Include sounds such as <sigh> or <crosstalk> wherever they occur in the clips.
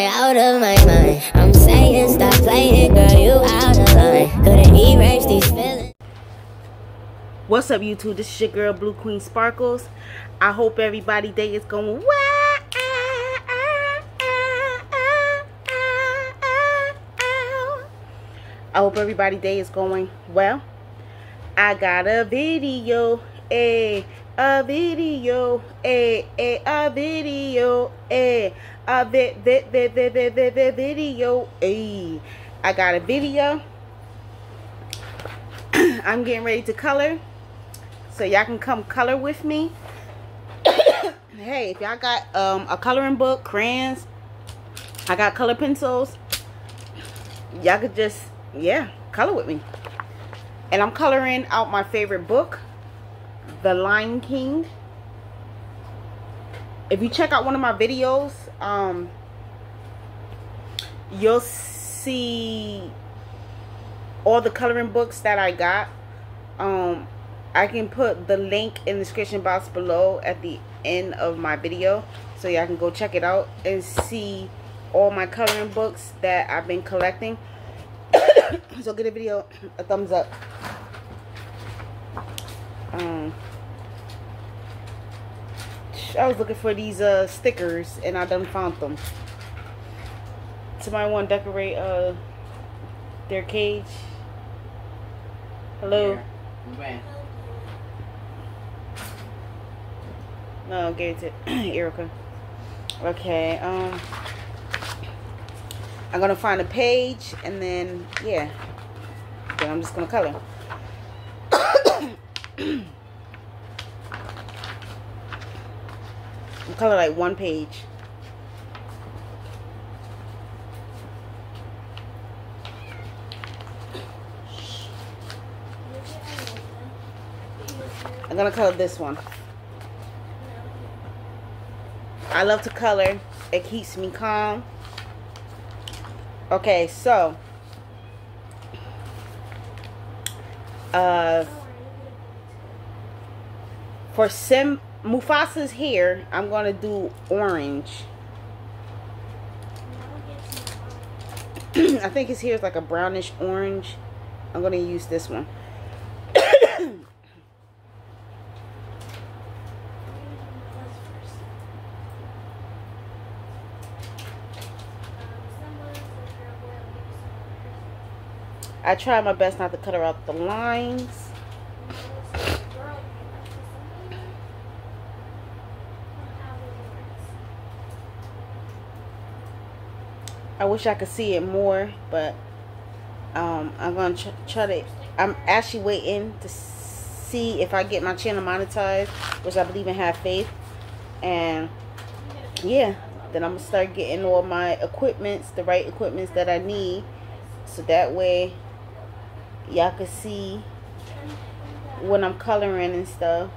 way out of my mind. I'm saying stop playing, girl, you out of line. Couldn't erase these feelings. What's up, YouTube? This is your girl, Blue Queen Sparkles. I hope everybody day is going well. I hope everybody day is going well. I got a video, a a video, a a a video, a uh, the, the, the, the, the, the, video. Hey, I got a video. <clears throat> I'm getting ready to color. So y'all can come color with me. <coughs> hey, if y'all got um, a coloring book, crayons, I got color pencils. Y'all could just, yeah, color with me. And I'm coloring out my favorite book, The Lion King. If you check out one of my videos, um, you'll see all the coloring books that I got. Um, I can put the link in the description box below at the end of my video. So y'all can go check it out and see all my coloring books that I've been collecting. <coughs> so give the video a thumbs up. Um, I was looking for these uh, stickers and I done found them. Somebody want to decorate uh, their cage? Hello? When? No, give it to Erica. Okay, um, I'm gonna find a page and then, yeah, then I'm just gonna color. Color like one page. I'm gonna color this one. I love to color. It keeps me calm. Okay, so uh for Sim Mufasa's hair, I'm gonna do orange. <clears throat> I think his hair is like a brownish orange. I'm gonna use this one. <coughs> I try my best not to cut her out the lines. I wish I could see it more, but um, I'm going to try to, I'm actually waiting to see if I get my channel monetized, which I believe in have faith. And yeah, then I'm going to start getting all my equipments, the right equipments that I need. So that way y'all can see when I'm coloring and stuff.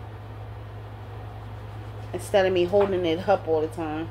Instead of me holding it up all the time.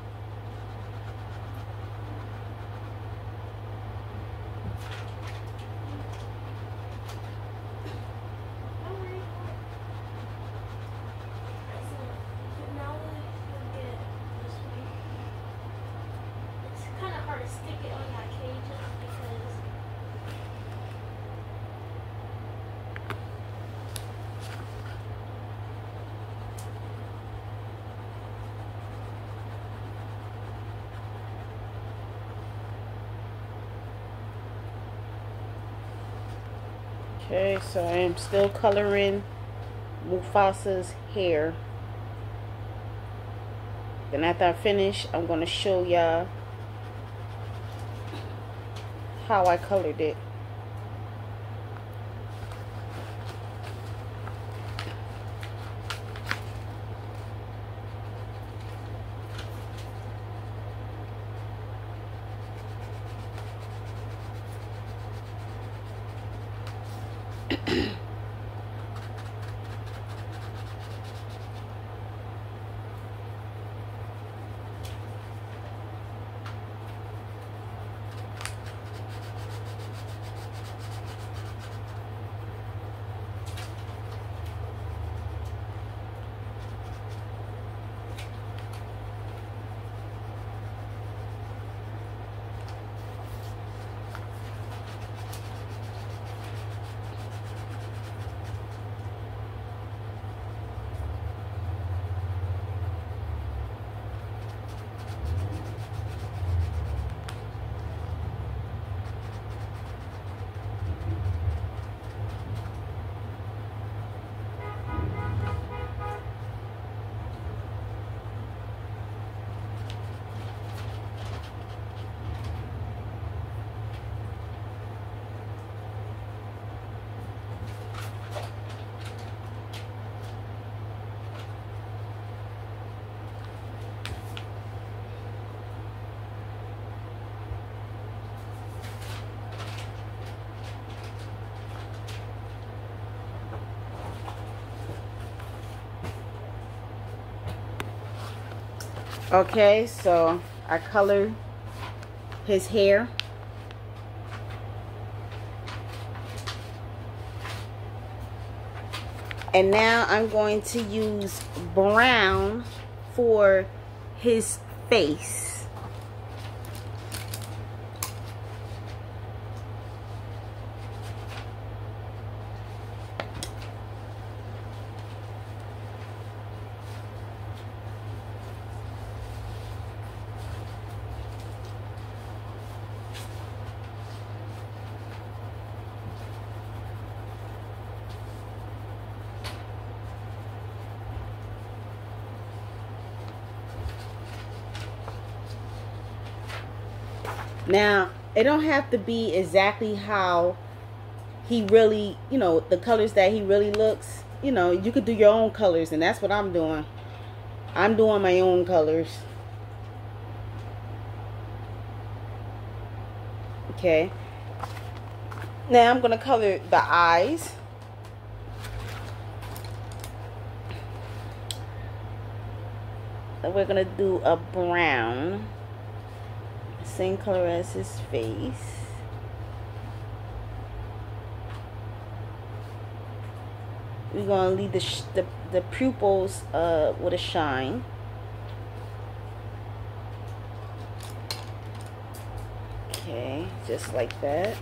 Okay, so I am still coloring Mufasa's hair. Then after I finish, I'm going to show y'all how I colored it. <clears throat> Okay, so I color his hair. And now I'm going to use brown for his face. Now, it don't have to be exactly how he really, you know, the colors that he really looks. You know, you could do your own colors, and that's what I'm doing. I'm doing my own colors. Okay. Now I'm going to color the eyes. So we're going to do a brown same color as his face. We're going to leave the, the, the pupils uh, with a shine. Okay, just like that.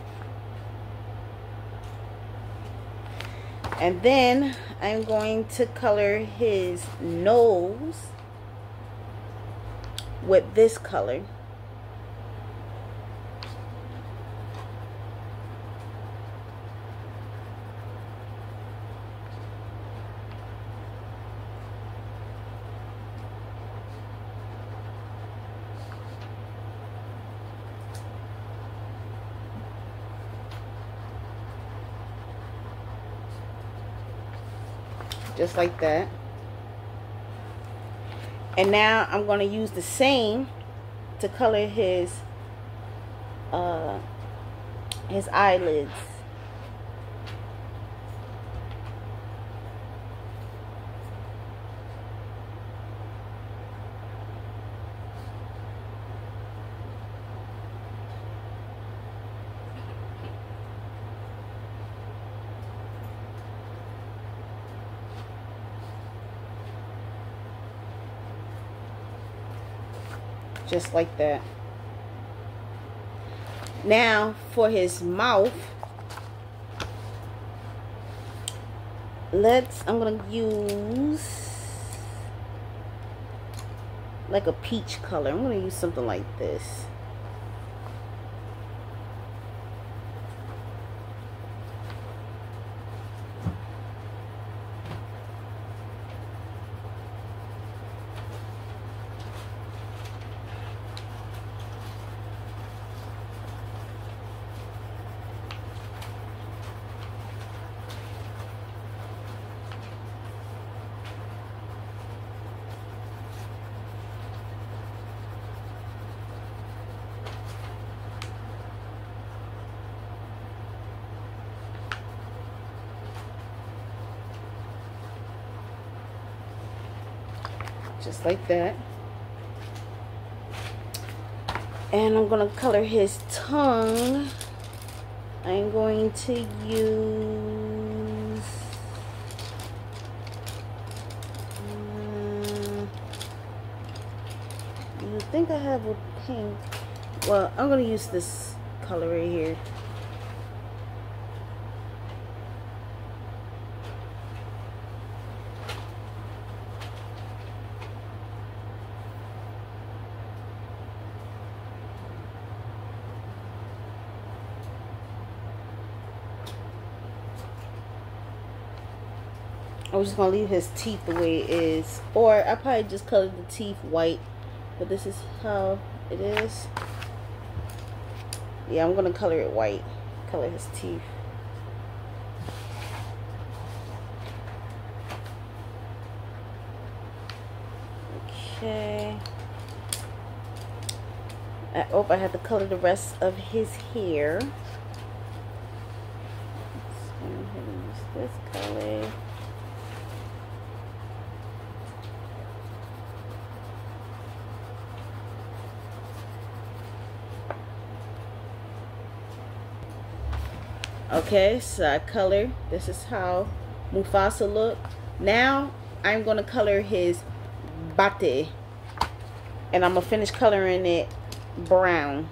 And then I'm going to color his nose with this color. Just like that. And now I'm going to use the same to color his uh, his eyelids just like that. Now for his mouth let's I'm gonna use like a peach color. I'm gonna use something like this just like that. And I'm gonna color his tongue. I'm going to use um, you think I have a pink. Well I'm gonna use this color right here I'm just gonna leave his teeth the way it is. Or I probably just colored the teeth white. But this is how it is. Yeah I'm gonna color it white. Color his teeth. Okay. I hope I have to color the rest of his hair. So this color. Okay, so I color. This is how Mufasa look. Now I'm gonna color his bate. And I'm gonna finish coloring it brown.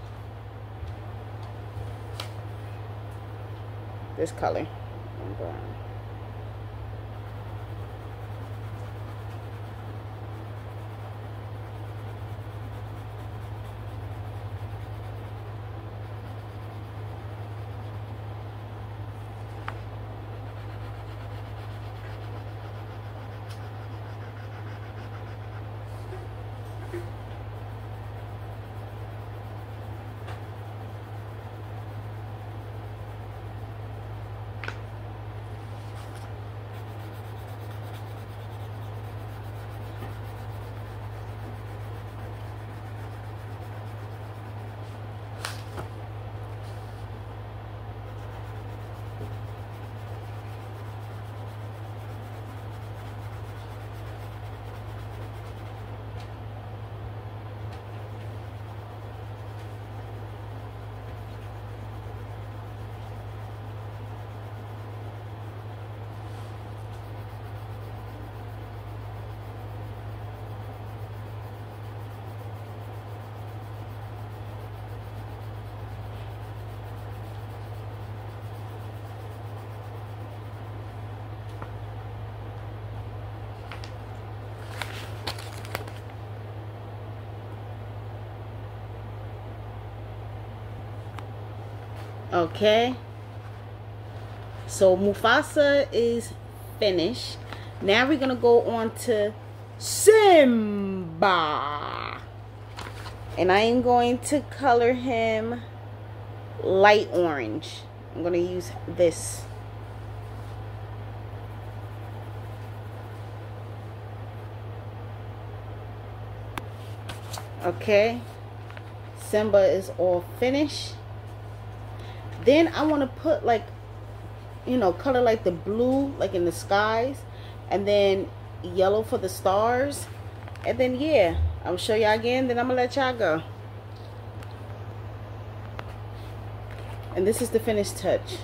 This color. Brown. Okay. So Mufasa is finished. Now we're to go on to Simba. And I am going to color him light orange. I'm to use this. Okay. Simba is all finished. Then I want to put like, you know, color like the blue, like in the skies. And then yellow for the stars. And then, yeah, I'm show y'all again. Then I'm going to let y'all go. And this is the finished touch.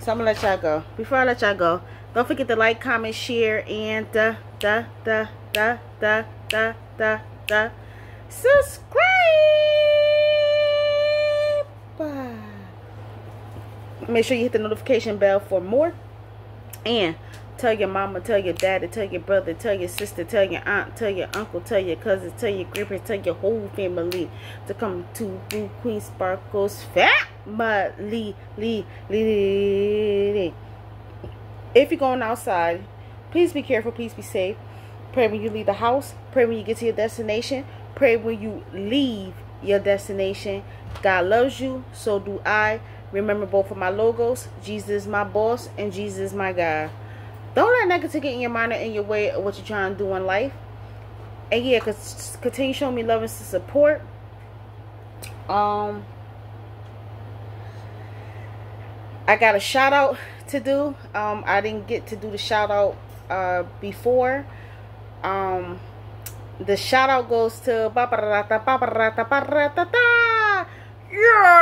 So I'm going to let y'all go. Before I let y'all go, don't forget to like, comment, share, and da, da, da, da, da, da, da, da, subscribe. Make sure you hit the notification bell for more. And tell your mama, tell your daddy, tell your brother, tell your sister, tell your aunt, tell your uncle, tell your cousins, tell your grandparents, tell your whole family to come to Blue Queen Sparkles family. If you're going outside, please be careful, please be safe. Pray when you leave the house. Pray when you get to your destination. Pray when you leave your destination. God loves you. So do I. Remember both of my logos. Jesus is my boss and Jesus is my God. Don't let negative get in your mind or in your way of what you're trying to do in life. And yeah, continue showing me love and support. Um, I got a shout out to do. Um, I didn't get to do the shout out uh, before. Um, the shout out goes to yeah.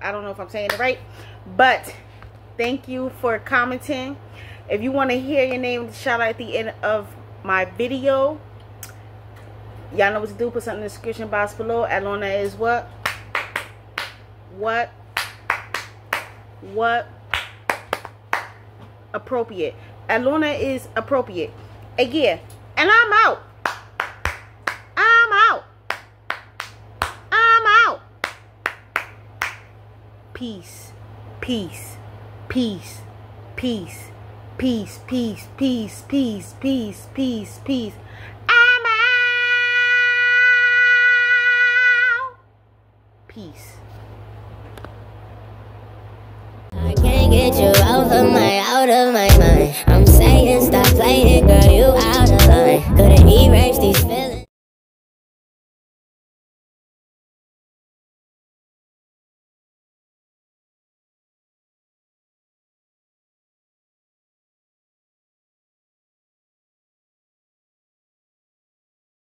I don't know if I'm saying it right, but thank you for commenting. If you want to hear your name shout out at the end of my video, y'all know what to do. Put something in the description box below. Alona is what? What? What? Appropriate. Alona is appropriate. Again. And I'm out. I'm out. I'm out. Peace. Peace. Peace. Peace. Peace. Peace. Peace. Peace. Peace. Peace. Peace. These feelings.